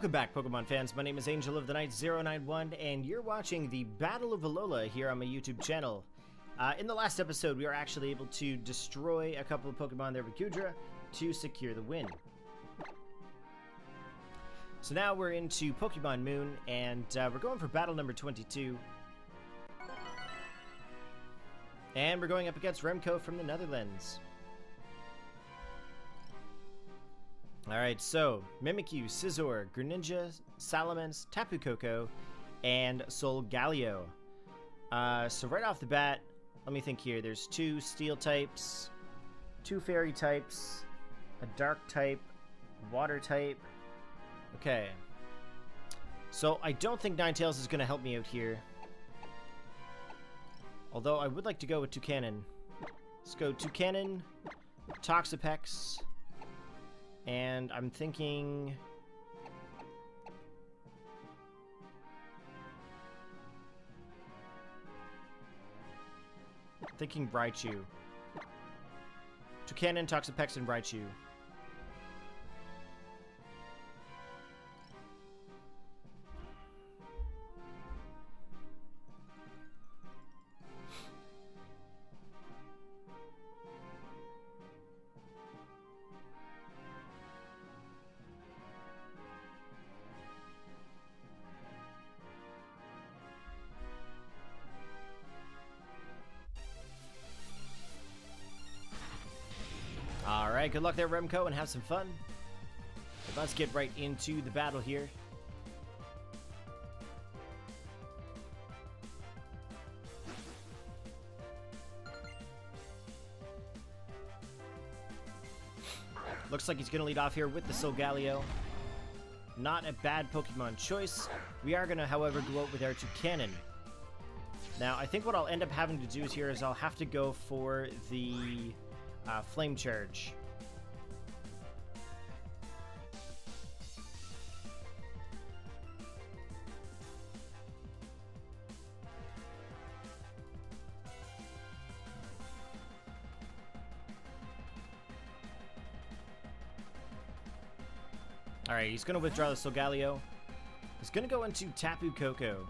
Welcome back, Pokemon fans. My name is Angel of the Night 091, and you're watching the Battle of Alola here on my YouTube channel. Uh, in the last episode, we were actually able to destroy a couple of Pokemon there with Goodra to secure the win. So now we're into Pokemon Moon, and uh, we're going for battle number 22. And we're going up against Remco from the Netherlands. Alright, so Mimikyu, Scizor, Greninja, Salamence, Tapu Koko, and Solgaleo. Uh, so right off the bat, let me think here. There's two Steel types, two Fairy types, a Dark type, Water type. Okay. So I don't think Ninetales is going to help me out here. Although I would like to go with Toucannon. Let's go Toucannon, Toxapex, and I'm thinking... Thinking Raichu. Toucannon, Toxapex, and Raichu. Alright, good luck there, Remco, and have some fun. But let's get right into the battle here. Looks like he's going to lead off here with the Solgaleo. Not a bad Pokemon choice. We are going to, however, go out with our Toucannon. Now, I think what I'll end up having to do here is I'll have to go for the uh, Flame Charge. Alright, he's going to withdraw the Solgaleo. He's going to go into Tapu Koko.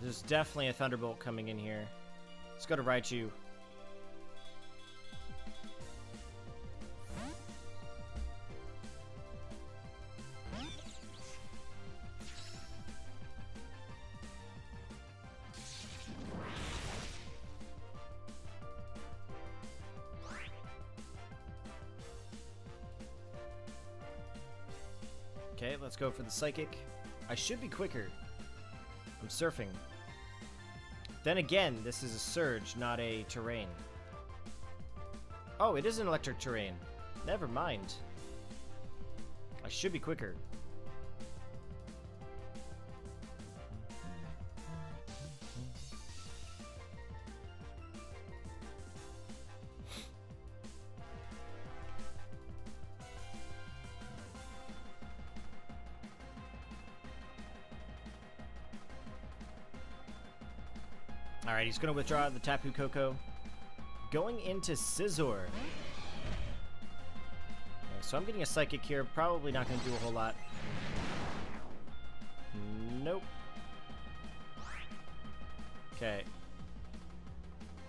There's definitely a Thunderbolt coming in here. Let's go to Raichu. Okay, let's go for the Psychic. I should be quicker. I'm surfing. Then again, this is a Surge, not a Terrain. Oh, it is an Electric Terrain. Never mind. I should be quicker. Alright, he's going to withdraw the Tapu Koko. Going into Scizor. Okay, so I'm getting a Psychic here. Probably not going to do a whole lot. Nope. Okay.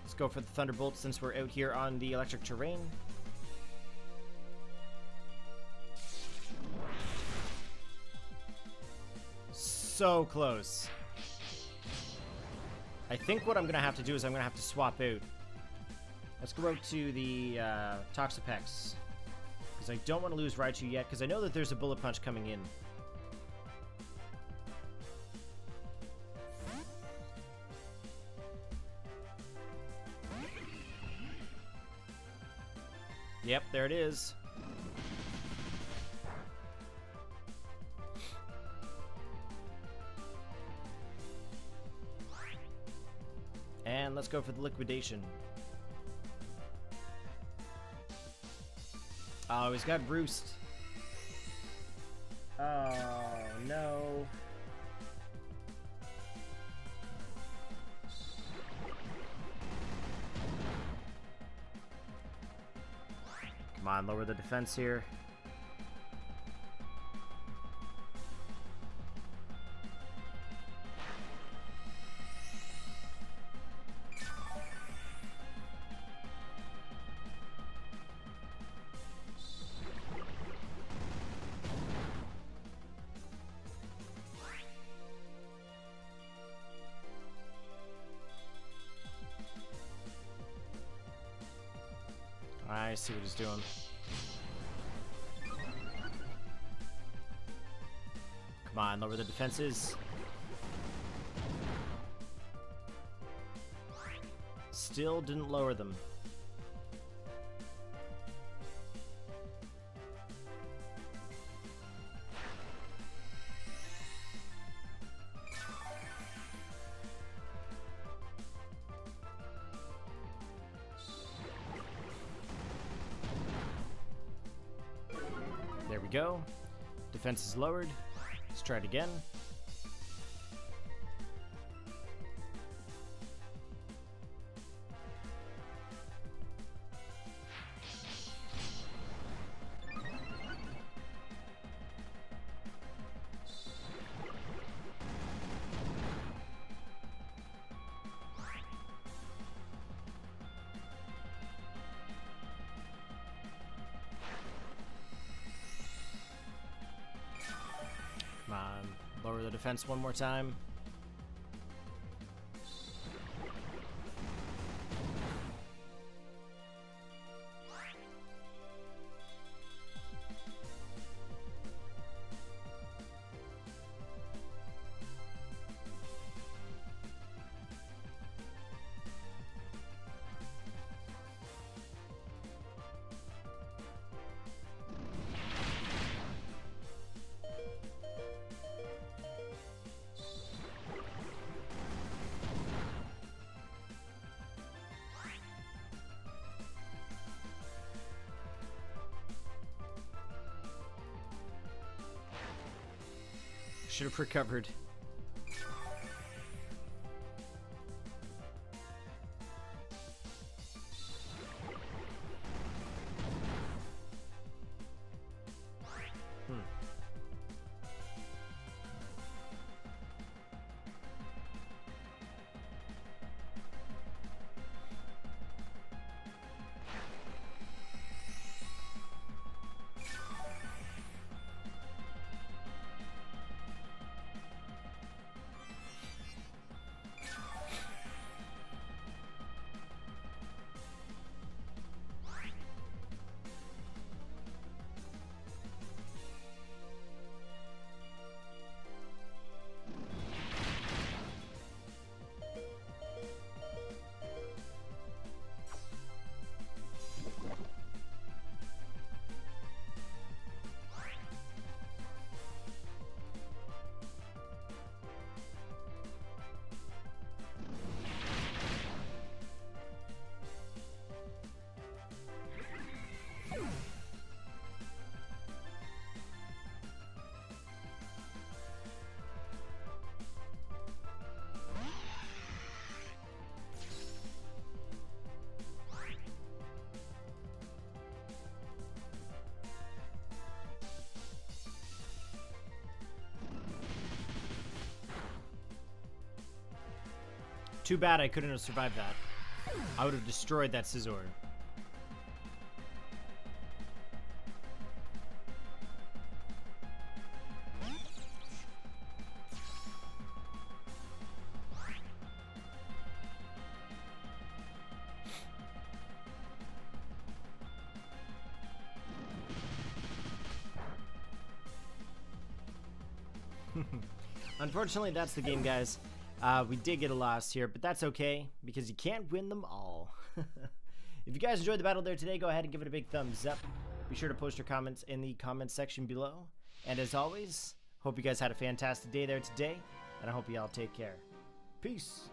Let's go for the Thunderbolt since we're out here on the electric terrain. So close. I think what I'm going to have to do is I'm going to have to swap out. Let's go out to the uh, Toxapex. Because I don't want to lose Raichu yet, because I know that there's a Bullet Punch coming in. Yep, there it is. And let's go for the liquidation. Oh, he's got Roost. Oh, no. Come on, lower the defense here. I see what he's doing. Come on, lower the defenses. Still didn't lower them. Go. Defense is lowered. Let's try it again. The defense one more time. Should have recovered. Too bad I couldn't have survived that. I would have destroyed that Scizor. Unfortunately, that's the game, guys. Uh, we did get a loss here, but that's okay because you can't win them all. if you guys enjoyed the battle there today, go ahead and give it a big thumbs up. Be sure to post your comments in the comments section below. And as always, hope you guys had a fantastic day there today, and I hope you all take care. Peace.